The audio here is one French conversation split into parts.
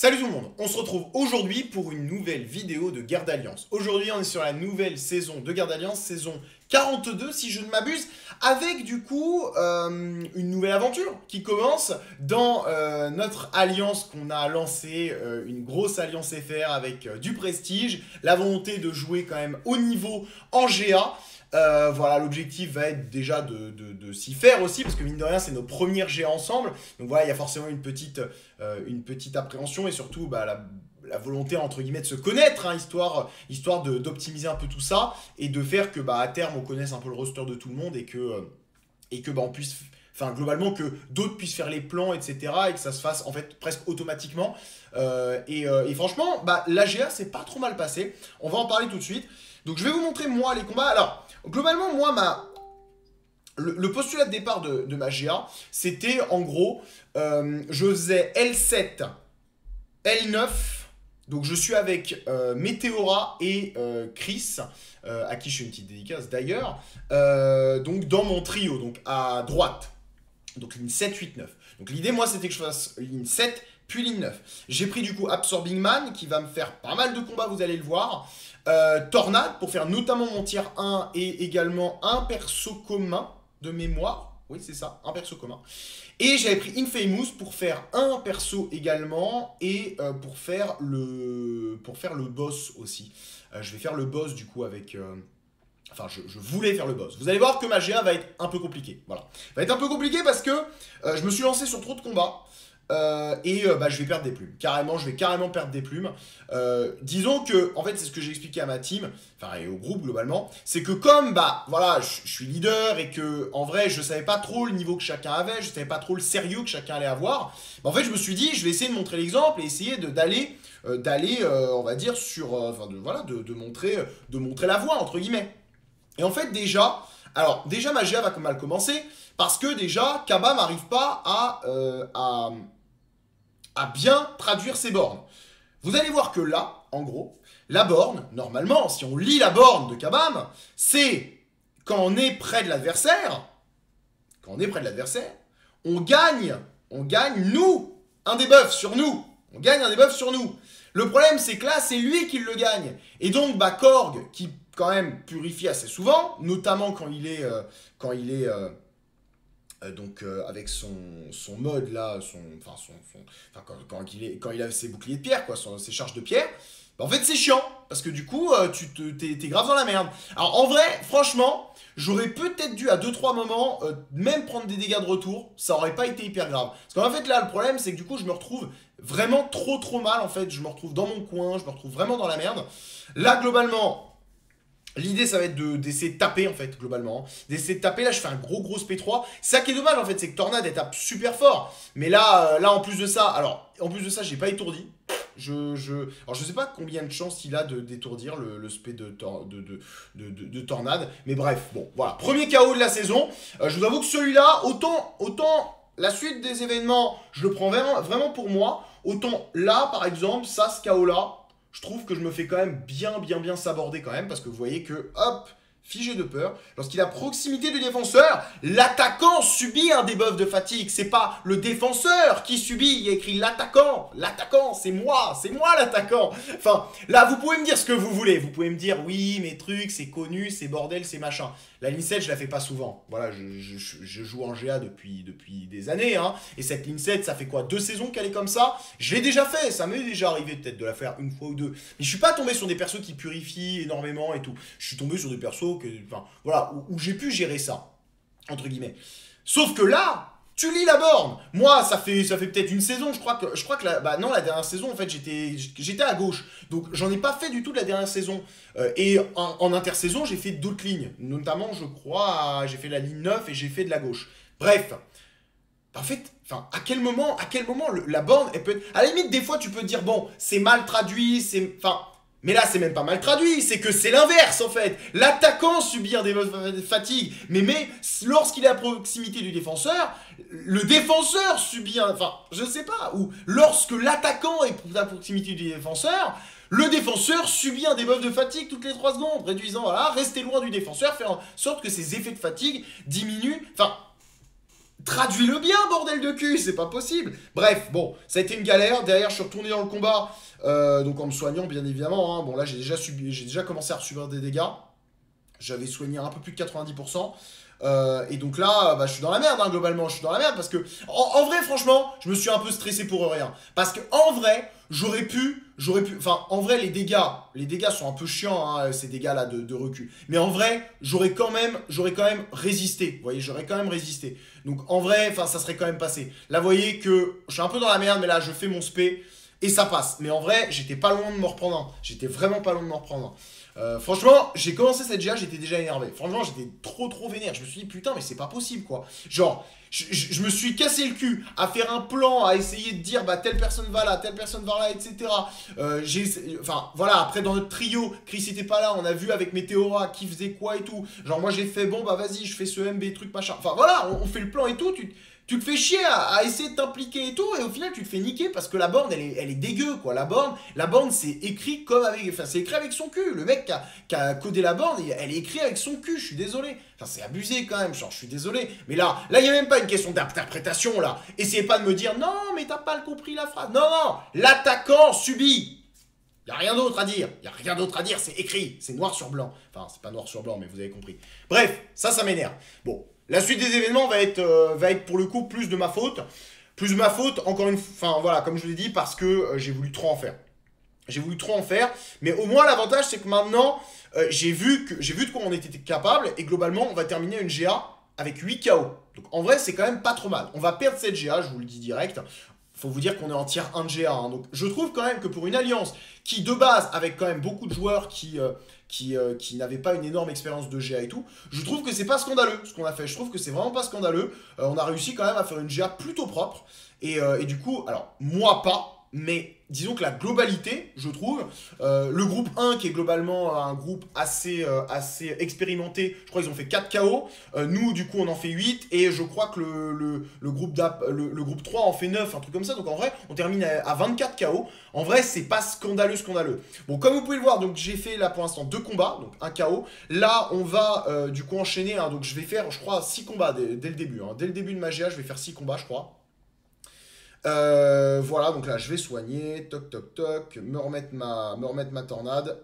Salut tout le monde, on se retrouve aujourd'hui pour une nouvelle vidéo de Guerre d'Alliance. Aujourd'hui on est sur la nouvelle saison de Guerre d'Alliance, saison 42 si je ne m'abuse, avec du coup euh, une nouvelle aventure qui commence dans euh, notre alliance qu'on a lancée, euh, une grosse alliance FR avec du prestige, la volonté de jouer quand même au niveau en GA. Euh, voilà, l'objectif va être déjà de, s'y faire aussi, parce que mine de rien, c'est nos premières GA ensemble. Donc voilà, il y a forcément une petite, euh, une petite appréhension et surtout bah, la, volonté, entre guillemets, de se connaître, hein, histoire, histoire d'optimiser un peu tout ça et de faire que bah, à terme, on connaisse un peu le roster de tout le monde et que, euh, et que bah, on puisse enfin globalement que d'autres puissent faire les plans, etc. et que ça se fasse en fait presque automatiquement. et, franchement, bah, la GA c'est pas trop mal passé. On va en parler tout de suite. Donc je vais vous montrer moi les combats. Alors Globalement, moi, ma... Le, postulat de départ de, ma GA, c'était en gros, euh, je faisais L7, L9, donc je suis avec euh, Meteora et euh, Chris, à qui je fais une petite dédicace d'ailleurs, donc dans mon trio, donc à droite, donc ligne 7, 8, 9. Donc l'idée, moi, c'était que je fasse ligne 7, puis ligne 9. J'ai pris du coup Absorbing Man, qui va me faire pas mal de combats, vous allez le voir. Euh, Tornade, pour faire notamment mon tier 1 et également un perso commun de mémoire. Oui, c'est ça, un perso commun. Et j'avais pris Infamous pour faire un perso également et euh, pour, faire le, pour faire le boss aussi. Euh, je vais faire le boss du coup avec... Enfin, je, voulais faire le boss. Vous allez voir que ma GA va être un peu compliquée. Voilà. Va être un peu compliqué parce que je me suis lancé sur trop de combats. Euh, et euh, bah, je vais perdre des plumes. Carrément, je vais carrément perdre des plumes. Euh, disons que, en fait, c'est ce que j'ai expliqué à ma team, enfin, et au groupe globalement, c'est que comme, bah, voilà, je suis leader et que, en vrai, je savais pas trop le niveau que chacun avait, je savais pas trop le sérieux que chacun allait avoir, bah, en fait, je me suis dit, je vais essayer de montrer l'exemple et essayer d'aller, d'aller, on va dire, sur, enfin, de, voilà, de, montrer, de montrer la voie, entre guillemets. Et en fait, déjà, alors, déjà, ma GA va mal commencer, parce que déjà, Kaba n'arrive pas à, à à bien traduire ces bornes. Vous allez voir que là, en gros, la borne, normalement, si on lit la borne de Kabam, c'est quand on est près de l'adversaire, quand on est près de l'adversaire, on gagne, on gagne, nous, un debuff sur nous. On gagne un debuff sur nous. Le problème, c'est que là, c'est lui qui le gagne. Et donc, bah, Korg, qui quand même purifie assez souvent, notamment quand il est, euh, quand il est euh, euh, donc euh, avec son, son, mode là, son, son, quand, quand, il est, a ses boucliers de pierre, quoi, ses charges de pierre, bah, en fait c'est chiant, parce que du coup euh, tu t'es grave dans la merde. Alors en vrai, franchement, j'aurais peut-être dû à 2-3 moments même prendre des dégâts de retour, ça aurait pas été hyper grave. Parce qu'en fait là, le problème c'est que du coup je me retrouve vraiment trop trop mal en fait, je me retrouve dans mon coin, je me retrouve vraiment dans la merde. Là globalement, L'idée, ça va être d'essayer de, taper, en fait, globalement. D'essayer de taper. Là, je fais un gros, gros P3. Ça qui est dommage, en fait, c'est que Tornade, elle tape super fort. Mais là, euh, là, en plus de ça, alors, en plus de ça, j'ai pas étourdi. Je, je, alors, je sais pas combien de chances il a d'étourdir le, le spé de, Tornade. Mais bref, bon, voilà. Premier KO de la saison. Euh, je vous avoue que celui-là, autant, autant la suite des événements, je le prends vraiment, vraiment pour moi. Autant là, par exemple, ça, ce KO-là, je trouve que je me fais quand même bien, bien, bien saborder quand même, parce que vous voyez que, hop, figé de peur. Lorsqu'il est à proximité du défenseur, l'attaquant subit un debuff de fatigue. C'est pas le défenseur qui subit. Il y a écrit l'attaquant. L'attaquant, c'est moi. C'est moi l'attaquant. Enfin, là, vous pouvez me dire ce que vous voulez. Vous pouvez me dire, oui, mes trucs, c'est connu, c'est bordel, c'est machin. La ligne 7, je la fais pas souvent. Voilà, je, joue en GA depuis, depuis des années. Hein. Et cette ligne 7, ça fait quoi? Deux saisons qu'elle est comme ça? Je l'ai déjà fait. Ça m'est déjà arrivé peut-être de la faire une fois ou deux. Mais je suis pas tombé sur des persos qui purifient énormément et tout. Je suis tombé sur des persos voilà, où, j'ai pu gérer ça, entre guillemets. Sauf que là, tu lis la borne. Moi, ça fait, ça fait peut-être une saison, je crois que, je crois que bah non, la dernière saison, en fait, j'étais, j'étais à gauche. Donc, j'en ai pas fait du tout de la dernière saison. Euh, et en, intersaison, j'ai fait d'autres lignes. Notamment, je crois, j'ai fait la ligne 9 et j'ai fait de la gauche. Bref. En fait, enfin, à quel moment, à quel moment la borne, elle peut À la limite, des fois, tu peux dire, bon, c'est mal traduit, c'est... Enfin, mais là, c'est même pas mal traduit, c'est que c'est l'inverse en fait. L'attaquant subit un de fatigue, mais, mais lorsqu'il est à proximité du défenseur, le défenseur subit un. Enfin, je sais pas. Ou lorsque l'attaquant est à proximité du défenseur, le défenseur subit un debuff de fatigue toutes les 3 secondes, réduisant, voilà, rester loin du défenseur, faire en sorte que ses effets de fatigue diminuent. Enfin, traduis-le bien, bordel de cul, c'est pas possible. Bref, bon, ça a été une galère. Derrière, je suis retourné dans le combat, euh, donc en me soignant, bien évidemment. Hein. Bon, là, j'ai déjà, subi, déjà commencé à subir des dégâts. J'avais soigné un peu plus de 90%. Euh, et donc là, bah, je suis dans la merde, hein, globalement. Je suis dans la merde parce que, en, vrai, franchement, je me suis un peu stressé pour rien. Parce que, en vrai, j'aurais pu, j'aurais pu, enfin, en vrai, les dégâts, les dégâts sont un peu chiants, hein, ces dégâts-là de, de, recul. Mais en vrai, j'aurais quand même, j'aurais quand même résisté. Vous voyez, j'aurais quand même résisté. Donc, en vrai, enfin, ça serait quand même passé. Là, vous voyez que je suis un peu dans la merde, mais là, je fais mon spé et ça passe. Mais en vrai, j'étais pas loin de me reprendre. J'étais vraiment pas loin de me reprendre. Euh, franchement, j'ai commencé cette GA, j'étais déjà énervé. Franchement, j'étais trop trop vénère. Je me suis dit, putain, mais c'est pas possible quoi. Genre, je, me suis cassé le cul à faire un plan, à essayer de dire, bah telle personne va là, telle personne va là, etc. Euh, enfin, voilà, après dans notre trio, Chris était pas là, on a vu avec Météora qui faisait quoi et tout. Genre, moi j'ai fait, bon, bah vas-y, je fais ce MB truc machin. Enfin, voilà, on, fait le plan et tout. Tu te fais chier à, essayer de t'impliquer et tout, et au final tu te fais niquer parce que la borne elle est, dégueu quoi. La borne, la borne c'est écrit comme avec, enfin c'est écrit avec son cul. Le mec qui a, qui a, codé la borne, elle est écrite avec son cul. Je suis désolé. Enfin c'est abusé quand même. Genre je suis désolé. Mais là, là il y a même pas une question d'interprétation là. Essayez pas de me dire non mais t'as pas compris la phrase. Non non, l'attaquant subit. Y a rien d'autre à dire. Y a rien d'autre à dire. C'est écrit. C'est noir sur blanc. Enfin c'est pas noir sur blanc mais vous avez compris. Bref, ça ça m'énerve. Bon. La suite des événements va être, euh, va être pour le coup plus de ma faute. Plus de ma faute, encore une fois, enfin voilà, comme je vous l'ai dit, parce que euh, j'ai voulu trop en faire. J'ai voulu trop en faire, mais au moins l'avantage c'est que maintenant, euh, j'ai vu, que, vu de quoi on était capable, et globalement on va terminer une GA avec 8 KO. Donc en vrai c'est quand même pas trop mal. On va perdre cette GA, je vous le dis direct. Faut vous dire qu'on est en tiers 1 de GA. Hein. Donc je trouve quand même que pour une alliance qui de base, avec quand même beaucoup de joueurs qui, qui, euh, qui n'avait pas une énorme expérience de GA et tout. Je trouve que c'est pas scandaleux ce qu'on a fait. Je trouve que c'est vraiment pas scandaleux. Euh, on a réussi quand même à faire une GA plutôt propre. Euh, et du coup, alors, moi pas, mais disons que la globalité, je trouve, euh, le groupe 1 qui est globalement un groupe assez, euh, expérimenté, je crois qu'ils ont fait 4 KO, euh, nous du coup on en fait 8, et je crois que le, groupe, le, le, groupe 3 en fait 9, un truc comme ça, donc en vrai on termine à, 24 KO, en vrai c'est pas scandaleux scandaleux. Bon comme vous pouvez le voir, j'ai fait là pour l'instant 2 combats, donc un KO, là on va du coup enchaîner, hein, donc je vais faire je crois 6 combats dès, le début, hein. dès le début de ma je vais faire 6 combats je crois. Euh, voilà, donc là, je vais soigner, toc, toc, toc, me remettre ma, me remettre ma tornade.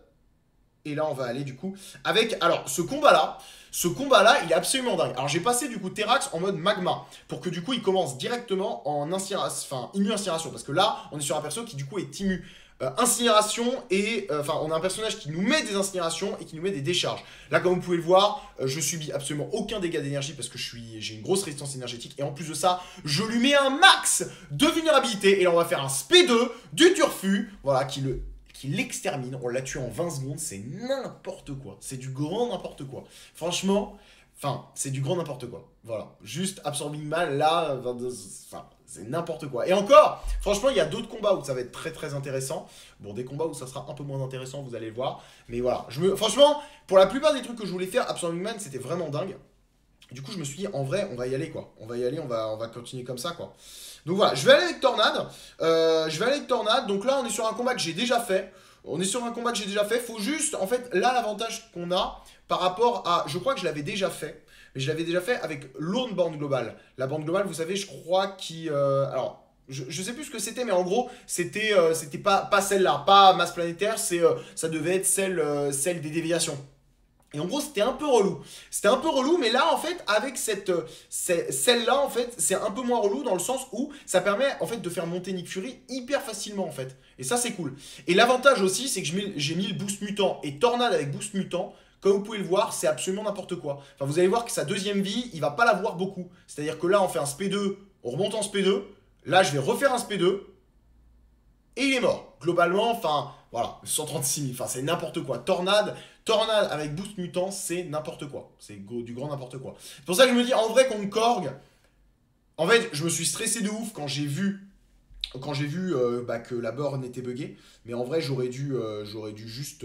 Et là, on va aller du coup avec... Alors, ce combat-là, ce combat-là, il est absolument dingue. Alors, j'ai passé du coup Terax en mode magma pour que du coup, il commence directement en incinération, enfin, immu-incinération. Parce que là, on est sur un perso qui du coup est immu. Euh, incinération et euh, enfin on a un personnage qui nous met des incinérations et qui nous met des décharges. Là comme vous pouvez le voir, euh, je subis absolument aucun dégât d'énergie parce que je suis j'ai une grosse résistance énergétique et en plus de ça, je lui mets un max de vulnérabilité et là on va faire un SP2 du turfu, voilà qui le qui l'extermine, on l'a tué en 20 secondes, c'est n'importe quoi, c'est du grand n'importe quoi. Franchement, enfin, c'est du grand n'importe quoi. Voilà, juste absorbing mal là, enfin, c'est n'importe quoi. Et encore, franchement, il y a d'autres combats où ça va être très très intéressant. Bon, des combats où ça sera un peu moins intéressant, vous allez le voir. Mais voilà, franchement, pour la plupart des trucs que je voulais faire, Absorbing Man, c'était vraiment dingue. Du coup, je me suis dit, en vrai, on va y aller, quoi. On va y aller, on va, on va continuer comme ça, quoi. Donc voilà, je vais aller avec Tornade. Euh, je vais aller avec Tornade. Donc là, on est sur un combat que j'ai déjà fait. On est sur un combat que j'ai déjà fait. Faut juste, en fait, là, l'avantage qu'on a par rapport à... Je crois que je l'avais déjà fait mais je l'avais déjà fait avec l'autre bande globale. La bande globale, vous savez, je crois qui... Euh, alors, je, je sais plus ce que c'était, mais en gros, c'était euh, pas, pas celle-là, pas masse planétaire, euh, ça devait être celle, celle des déviations. Et en gros, c'était un peu relou. C'était un peu relou, mais là, en fait, avec cette, celle-là, en fait, c'est un peu moins relou dans le sens où ça permet, en fait, de faire monter Nick Fury hyper facilement, en fait. Et ça, c'est cool. Et l'avantage aussi, c'est que j'ai mis le boost mutant et Tornade avec boost mutant. Comme vous pouvez le voir, c'est absolument n'importe quoi. Enfin, vous allez voir que sa deuxième vie, il va pas l'avoir beaucoup. C'est-à-dire que là, on fait un SP2, on remonte en SP2. Là, je vais refaire un SP2. Et il est mort. Globalement, enfin, voilà, 136 000. Enfin, c'est n'importe quoi. Tornade, tornade avec boost mutant, c'est n'importe quoi. C'est du grand n'importe quoi. C'est pour ça que je me dis, en vrai, qu'on Korg, en fait, je me suis stressé de ouf quand j'ai vu quand j'ai vu euh, bah, que la borne était buggée. Mais en vrai, j'aurais dû, euh, dû juste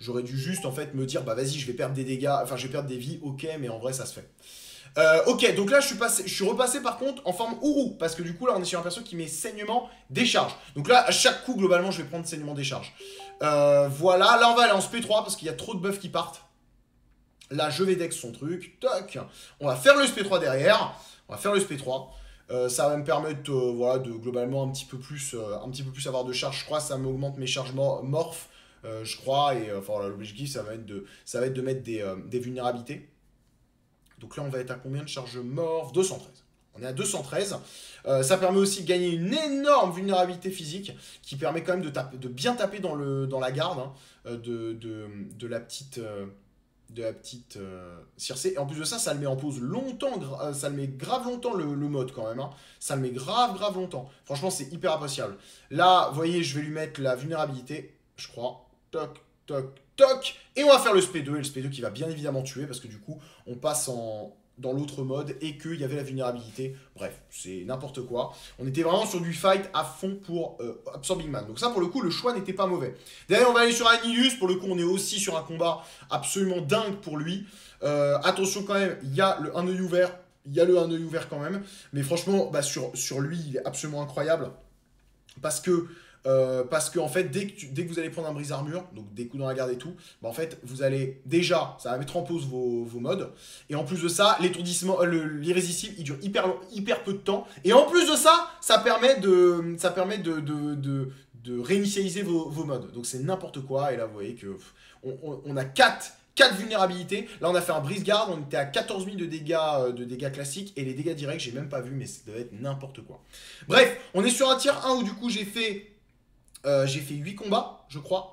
J'aurais dû juste en fait me dire bah vas-y je vais perdre des dégâts, enfin je vais perdre des vies, ok mais en vrai ça se fait. Euh, ok, donc là je suis, passé, je suis repassé par contre en forme Ourou, parce que du coup là on est sur un perso qui met saignement, décharge. Donc là à chaque coup globalement je vais prendre saignement, décharge. Euh, voilà, là on va aller en SP3 parce qu'il y a trop de buffs qui partent. Là je vais dex son truc, toc, on va faire le SP3 derrière. On va faire le SP3. Euh, ça va me permettre voilà, de globalement un petit, peu plus, un petit peu plus avoir de charge. Je crois ça m'augmente mes charges morph, je crois. Et enfin l'objectif, ça, va être de, ça va être de mettre des, des vulnérabilités. Donc là, on va être à combien de charges morph 213. On est à 213. Euh, ça permet aussi de gagner une énorme vulnérabilité physique qui permet quand même de, de bien taper dans, le, dans la garde hein, euh, de, de, la petite, de la petite euh, Et en plus de ça, ça le met en pause longtemps, ça le met grave longtemps le, mode quand même. Hein. Ça le met grave, grave longtemps. Franchement, c'est hyper appréciable. Là, vous voyez, je vais lui mettre la vulnérabilité, je crois. Toc, toc, toc. Et on va faire le SP2. Et le SP2 qui va bien évidemment tuer parce que du coup, on passe en, dans l'autre mode et qu'il y avait la vulnérabilité. Bref, c'est n'importe quoi. On était vraiment sur du fight à fond pour euh, Absorbing Man. Donc ça, pour le coup, le choix n'était pas mauvais. Derrière, on va aller sur Anilus. Pour le coup, on est aussi sur un combat absolument dingue pour lui. Euh, attention quand même, il y a le 1 œil ouvert. Il y a le 1 œil ouvert quand même. Mais franchement, bah, sur, sur lui, il est absolument incroyable. Parce que euh, parce que en fait, dès que, dès que vous allez prendre un brise armure, donc des coups dans la garde et tout, bah, en fait, vous allez déjà, ça va mettre en pause vos, vos modes. Et en plus de ça, l'étourdissement, euh, l'irrésistible, il dure hyper, hyper peu de temps. Et en plus de ça, ça permet de, ça permet de, de, de, réinitialiser vos, vos modes. Donc c'est n'importe quoi. Et là, vous voyez que on, on, a 4 4 vulnérabilités. Là, on a fait un brise garde. On était à 14 000 de dégâts, euh, de dégâts classiques. Et les dégâts directs, j'ai même pas vu, mais ça doit être n'importe quoi. Bref, on est sur un tier 1 où du coup, j'ai fait euh, j'ai fait 8 combats, je crois.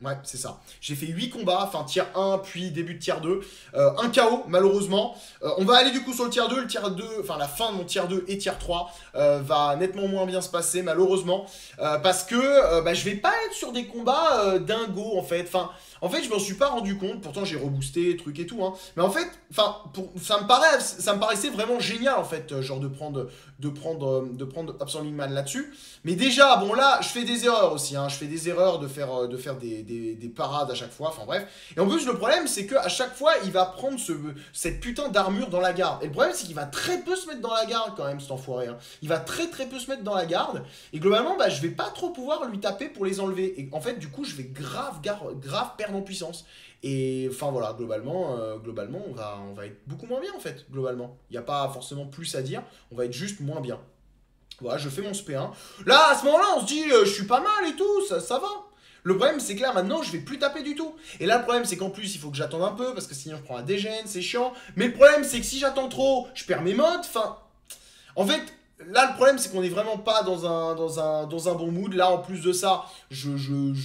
Ouais, c'est ça. J'ai fait 8 combats, enfin tier 1, puis début de tier 2. Euh, un KO, malheureusement. Euh, on va aller du coup sur le tier 2. Le tier 2, enfin la fin de mon tier 2 et tier 3 va nettement moins bien se passer, malheureusement. parce que bah, je vais pas être sur des combats dingo en fait. Enfin, en fait, je m'en suis pas rendu compte, pourtant j'ai reboosté, truc et tout, hein. Mais en fait, ça me paraît, ça me paraissait vraiment génial en fait, euh, genre de prendre, de prendre, euh, de prendre là-dessus. Mais déjà, bon là, je fais des erreurs aussi, hein. Je fais des erreurs de faire, euh, de faire des, des, parades à chaque fois, enfin bref. Et en plus, le problème, c'est que à chaque fois, il va prendre ce, cette putain d'armure dans la garde. Et le problème, c'est qu'il va très peu se mettre dans la garde quand même, cet enfoiré. Hein. Il va très très peu se mettre dans la garde. Et globalement, bah, je vais pas trop pouvoir lui taper pour les enlever. Et en fait, du coup, je vais grave, grave, grave perdre en puissance. Et enfin voilà, globalement, euh, globalement on, va, on va être beaucoup moins bien en fait, globalement. Il n'y a pas forcément plus à dire, on va être juste moins bien. Voilà, je fais mon SP1. Là, à ce moment-là, on se dit, euh, je suis pas mal et tout, ça, ça va. Le problème, c'est que là, maintenant, je vais plus taper du tout. Et là, le problème, c'est qu'en plus, il faut que j'attende un peu, parce que sinon, je prends un dégène, c'est chiant. Mais le problème, c'est que si j'attends trop, je perds mes modes. Enfin, en fait, Là, le problème, c'est qu'on n'est vraiment pas dans un, un, un bon mood. Là, en plus de ça, je,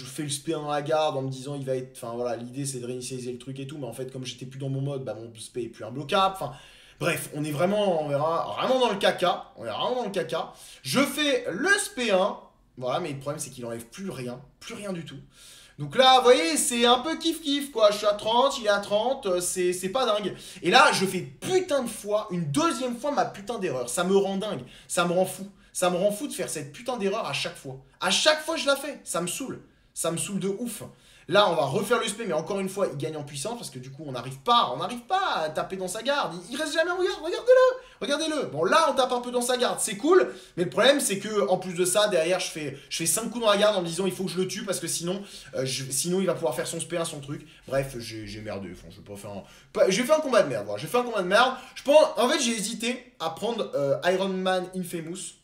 fais le SP dans la garde en me disant, il va être... Enfin, voilà, l'idée, c'est de réinitialiser le truc et tout. Mais en fait, comme j'étais plus dans mon mode, bah, mon SP est plus imbloquable. Enfin, bref, on est vraiment, on verra, vraiment dans le caca. On est vraiment dans le caca. Je fais le SP1. Voilà, mais le problème, c'est qu'il enlève plus rien. Plus rien du tout. Donc là, vous voyez, c'est un peu kiff-kiff, quoi. Je suis à 30, il est à 30, euh, c'est pas dingue. Et là, je fais putain de fois, une deuxième fois, ma putain d'erreur. Ça me rend dingue, ça me rend fou. Ça me rend fou de faire cette putain d'erreur à chaque fois. À chaque fois, je la fais. Ça me saoule. Ça me saoule de ouf. Là, on va refaire le SP, mais encore une fois, il gagne en puissance parce que du coup, on n'arrive pas, on n'arrive pas à taper dans sa garde. Il, reste jamais en garde. Regardez-le, regardez-le. Bon, là, on tape un peu dans sa garde, c'est cool. Mais le problème, c'est que en plus de ça, derrière, je fais, je fais 5 coups dans la garde en me disant, il faut que je le tue parce que sinon, euh, sinon, il va pouvoir faire son SP1, son truc. Bref, j'ai merdé. Enfin, je vais pas faire un, j'ai fait un combat de merde. Voilà, j'ai fait un combat de merde. Je pense, en fait, j'ai hésité à prendre euh, Iron Man Infamous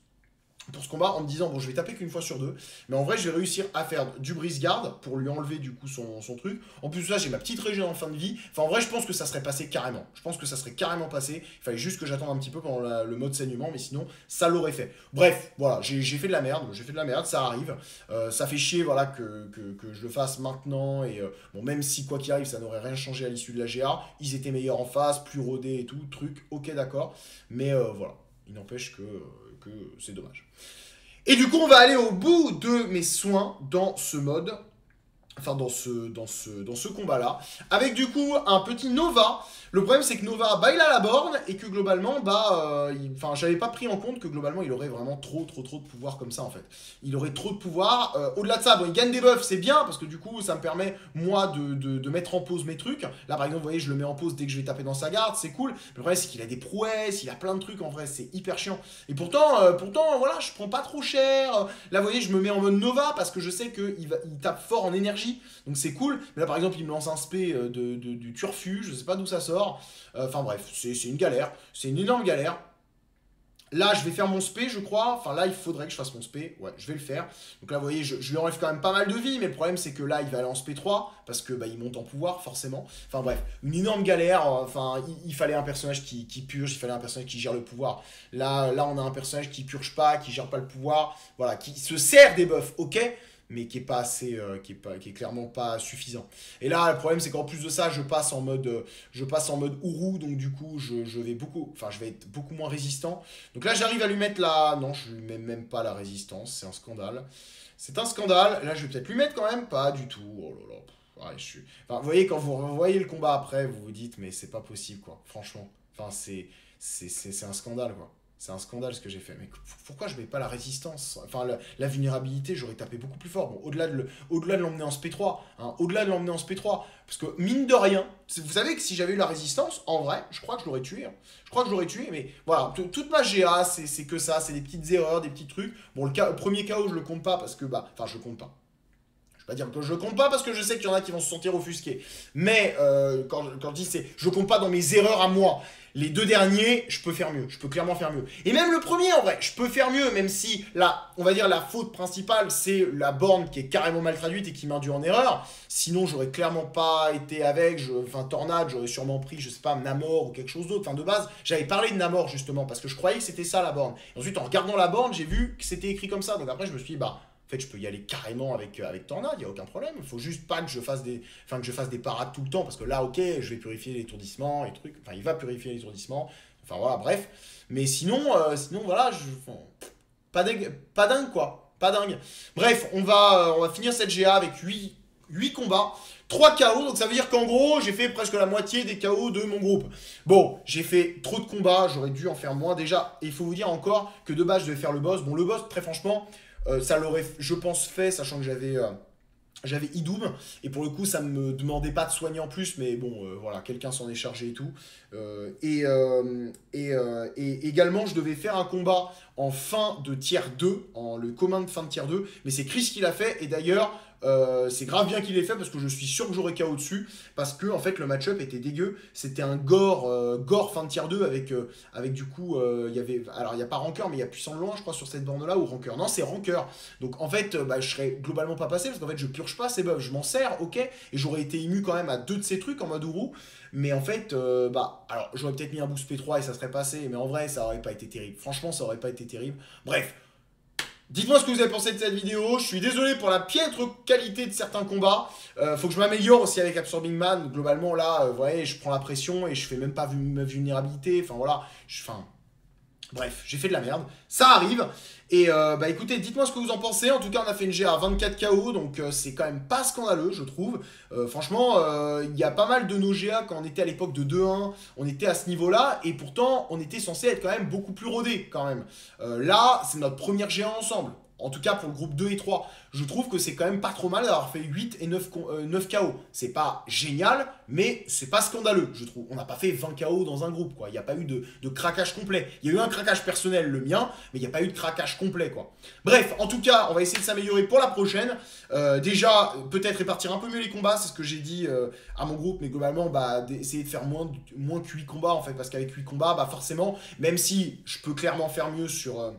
pour ce combat en me disant bon je vais taper qu'une fois sur deux mais en vrai je vais réussir à faire du brise garde pour lui enlever du coup son, truc. En plus là j'ai ma petite région en fin de vie. Enfin en vrai je pense que ça serait passé carrément. Je pense que ça serait carrément passé. Il fallait juste que j'attende un petit peu pendant le mode saignement mais sinon ça l'aurait fait. Bref voilà j'ai fait de la merde. J'ai fait de la merde ça arrive. Euh, ça fait chier voilà que, je le fasse maintenant. Et euh, bon même si quoi qu'il arrive ça n'aurait rien changé à l'issue de la GA ils étaient meilleurs en face plus rodés et tout truc. Ok d'accord. Mais euh, voilà il n'empêche que que c'est dommage. Et du coup, on va aller au bout de mes soins dans ce mode enfin dans ce, dans ce, dans ce combat-là, avec du coup un petit Nova. Le problème c'est que Nova, bah il a la borne, et que globalement, bah, euh, enfin j'avais pas pris en compte que globalement il aurait vraiment trop, trop, trop de pouvoir comme ça en fait. Il aurait trop de pouvoir. Euh, au-delà de ça, bon, il gagne des buffs, c'est bien, parce que du coup ça me permet, moi, de, de, mettre en pause mes trucs. Là par exemple, vous voyez, je le mets en pause dès que je vais taper dans sa garde, c'est cool. Le problème c'est qu'il a des prouesses, il a plein de trucs en vrai, c'est hyper chiant. Et pourtant, euh, pourtant, voilà, je prends pas trop cher. Là vous voyez, je me mets en mode Nova, parce que je sais qu'il il tape fort en énergie donc c'est cool. Mais là, par exemple, il me lance un spé euh, de, du turfu, je sais pas d'où ça sort. Euh, enfin bref, c'est une galère. C'est une énorme galère. Là, je vais faire mon spé, je crois. Enfin, là, il faudrait que je fasse mon spé. Ouais, je vais le faire. Donc là, vous voyez, je, lui enlève quand même pas mal de vie. Mais le problème, c'est que là, il va aller en spé 3. Parce que bah, il monte en pouvoir, forcément. Enfin, bref, une énorme galère. Enfin, il, fallait un personnage qui, purge. Il fallait un personnage qui gère le pouvoir. Là, là, on a un personnage qui purge pas, qui gère pas le pouvoir. Voilà, qui se sert des buffs, ok? Mais qui est pas assez, euh, qui est pas, qui est clairement pas suffisant. Et là, le problème, c'est qu'en plus de ça, je passe en mode, euh, je passe en mode Ourou, donc du coup, je, je, vais beaucoup, enfin, je vais être beaucoup moins résistant. Donc là, j'arrive à lui mettre la, non, je lui mets même pas la résistance, c'est un scandale. C'est un scandale. Là, je vais peut-être lui mettre quand même, pas du tout. Oh là là. je suis... enfin, vous voyez, quand vous voyez le combat après, vous vous dites, mais c'est pas possible, quoi. Franchement. Enfin, c'est, c'est un scandale, quoi. C'est un scandale ce que j'ai fait. Mais pourquoi je mets pas la résistance? Enfin, la, vulnérabilité, j'aurais tapé beaucoup plus fort. Bon, au-delà de l'emmener en SP3, hein, au-delà de l'emmener en SP3, parce que mine de rien, vous savez que si j'avais eu la résistance, en vrai, je crois que je l'aurais tué. Hein. Je crois que je l'aurais tué, mais voilà, toute ma GA, c'est que ça, c'est des petites erreurs, des petits trucs. Bon, le, cas, premier KO, je le compte pas parce que, bah, enfin, je le compte pas pas dire que je compte pas parce que je sais qu'il y en a qui vont se sentir offusqués. Mais euh, quand, quand je dis c'est je compte pas dans mes erreurs à moi. Les deux derniers, je peux faire mieux. Je peux clairement faire mieux. Et même le premier, en vrai, je peux faire mieux, même si là, on va dire la faute principale, c'est la borne qui est carrément mal traduite et qui m'induit en erreur. Sinon, j'aurais clairement pas été avec. Je, enfin, Tornade, j'aurais sûrement pris, je sais pas, Namor ou quelque chose d'autre. Enfin, de base, j'avais parlé de Namor justement parce que je croyais que c'était ça la borne. ensuite, en regardant la borne, j'ai vu que c'était écrit comme ça. Donc après, je me suis dit, bah, en fait, je peux y aller carrément avec, euh, avec Tornade, il n'y a aucun problème. Il faut juste pas que je, fasse des, enfin, que je fasse des parades tout le temps, parce que là, ok, je vais purifier l'étourdissement et trucs. Enfin, il va purifier l'étourdissement. Enfin, voilà, bref. Mais sinon, euh, sinon voilà, je, pas, dingue, pas dingue, quoi. Pas dingue. Bref, on va, euh, on va finir cette GA avec 8, 8 combats. 3 KO, donc ça veut dire qu'en gros, j'ai fait presque la moitié des KO de mon groupe. Bon, j'ai fait trop de combats, j'aurais dû en faire moins déjà. Et il faut vous dire encore que de base, je devais faire le boss. Bon, le boss, très franchement, euh, ça l'aurait, je pense, fait, sachant que j'avais euh, j'avais Idoum, et pour le coup, ça me demandait pas de soigner en plus, mais bon, euh, voilà, quelqu'un s'en est chargé et tout. et, et, et, également, je devais faire un combat en fin de tiers 2, en le commun de fin de tiers 2, mais c'est Chris qui l'a fait, et d'ailleurs, euh, c'est grave bien qu'il l'ait fait parce que je suis sûr que j'aurais KO dessus. Parce que en fait le match-up était dégueu. C'était un gore, euh, gore fin de tier 2 avec, euh, avec du coup, il y avait. Alors il n'y a pas Rancœur, mais il y a Puissant Loin, je crois, sur cette borne là, ou Rancœur. Non, c'est Rancœur. Donc en fait, bah, je serais globalement pas passé parce qu'en fait je purge pas ces buffs. Je m'en sers, ok. Et j'aurais été ému quand même à deux de ces trucs en mode. Mais en fait, bah, alors j'aurais peut-être mis un boost P3 et ça serait passé. Mais en vrai, ça aurait pas été terrible. Franchement, ça aurait pas été terrible. Bref. Dites-moi ce que vous avez pensé de cette vidéo. Je suis désolé pour la piètre qualité de certains combats. Euh, faut que je m'améliore aussi avec Absorbing Man. Globalement, là, euh, vous voyez, je prends la pression et je fais même pas ma vulnérabilité. Enfin, voilà. Enfin, Bref, j'ai fait de la merde. Ça arrive. Et euh, bah écoutez, dites-moi ce que vous en pensez. En tout cas, on a fait une GA à 24 KO, donc euh, c'est quand même pas scandaleux, je trouve. Euh, franchement, il y a pas mal de nos GA quand on était à l'époque de 2-1, on était à ce niveau-là, et pourtant, on était censé être quand même beaucoup plus rodé, quand même. là, c'est notre première GA ensemble en tout cas pour le groupe 2 et 3, je trouve que c'est quand même pas trop mal d'avoir fait 8 et 9, 9 KO. C'est pas génial, mais c'est pas scandaleux, je trouve. On n'a pas fait 20 KO dans un groupe, quoi. Il n'y a pas eu de, craquage complet. Il y a eu un craquage personnel, le mien, mais il n'y a pas eu de craquage complet, quoi. Bref, en tout cas, on va essayer de s'améliorer pour la prochaine. Euh, déjà, peut-être répartir un peu mieux les combats, c'est ce que j'ai dit euh, à mon groupe, mais globalement, bah, essayer de faire moins, moins que 8 combats, en fait, parce qu'avec 8 combats, bah forcément, même si je peux clairement faire mieux sur...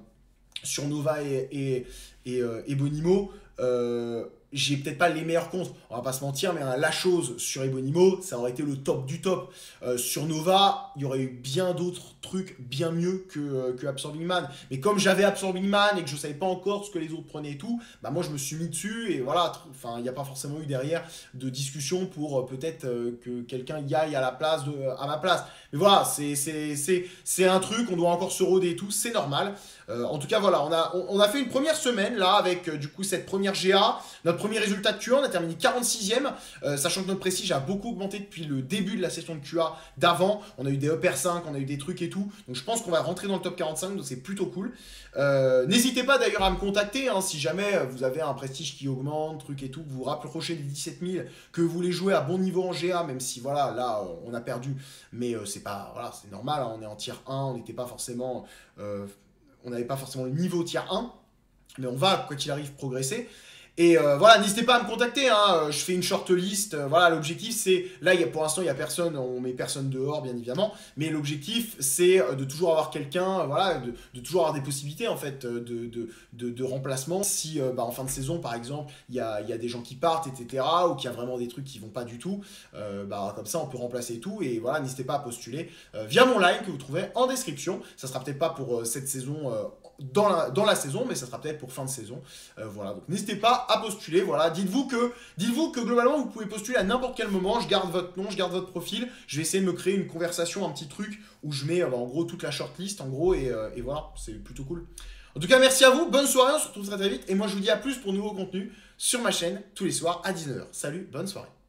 Sur Nova et, et, et, euh, Bonimo, euh, j'ai peut-être pas les meilleurs comptes, on va pas se mentir, mais la chose sur Ebonimo, ça aurait été le top du top. Euh, sur Nova, il y aurait eu bien d'autres trucs bien mieux que, que Absorbing Man. Mais comme j'avais Absorbing Man et que je savais pas encore ce que les autres prenaient et tout, bah moi je me suis mis dessus et voilà, enfin il n'y a pas forcément eu derrière de discussion pour peut-être que quelqu'un y aille à la place de, à ma place. Mais voilà, c'est un truc, on doit encore se roder et tout, c'est normal. En tout cas voilà, on a, on, a fait une première semaine là avec du coup cette première GA, notre premier résultat de QA, on a terminé 46ème, euh, sachant que notre prestige a beaucoup augmenté depuis le début de la session de QA d'avant. On a eu des upper 5, on a eu des trucs et tout. Donc je pense qu'on va rentrer dans le top 45, donc c'est plutôt cool. Euh, n'hésitez pas d'ailleurs à me contacter hein, si jamais vous avez un prestige qui augmente, truc et tout, que vous rapprochez des 17 000, que vous voulez jouer à bon niveau en GA, même si voilà, là euh, on a perdu, mais c'est pas, voilà, c'est normal, hein, on est en tier 1, on n'était pas forcément, on n'avait pas forcément le niveau tier 1, mais on va, quoi qu'il arrive, progresser. Et euh, voilà, n'hésitez pas à me contacter. Hein. Je fais une short list. Voilà, l'objectif c'est là, pour l'instant, il y a personne. On met personne dehors, bien évidemment. Mais l'objectif c'est de toujours avoir quelqu'un. Voilà, de, toujours avoir des possibilités en fait de, de, de remplacement. Si bah, en fin de saison, par exemple, il y a, y a, des gens qui partent, etc. Ou qu'il y a vraiment des trucs qui vont pas du tout. bah comme ça, on peut remplacer tout. Et voilà, n'hésitez pas à postuler via mon live que vous trouvez en description. Ça sera peut-être pas pour cette saison dans la, dans la saison, mais ça sera peut-être pour fin de saison. Euh, voilà, donc n'hésitez pas à postuler. Voilà, dites-vous que, dites-vous que globalement vous pouvez postuler à n'importe quel moment. Je garde votre nom, je garde votre profil. Je vais essayer de me créer une conversation, un petit truc où je mets euh, en gros toute la shortlist en gros et, euh, et voilà, c'est plutôt cool. En tout cas, merci à vous, bonne soirée, on se retrouve très très vite et moi je vous dis à plus pour nouveaux contenus sur ma chaîne tous les soirs à 19h. Salut, bonne soirée.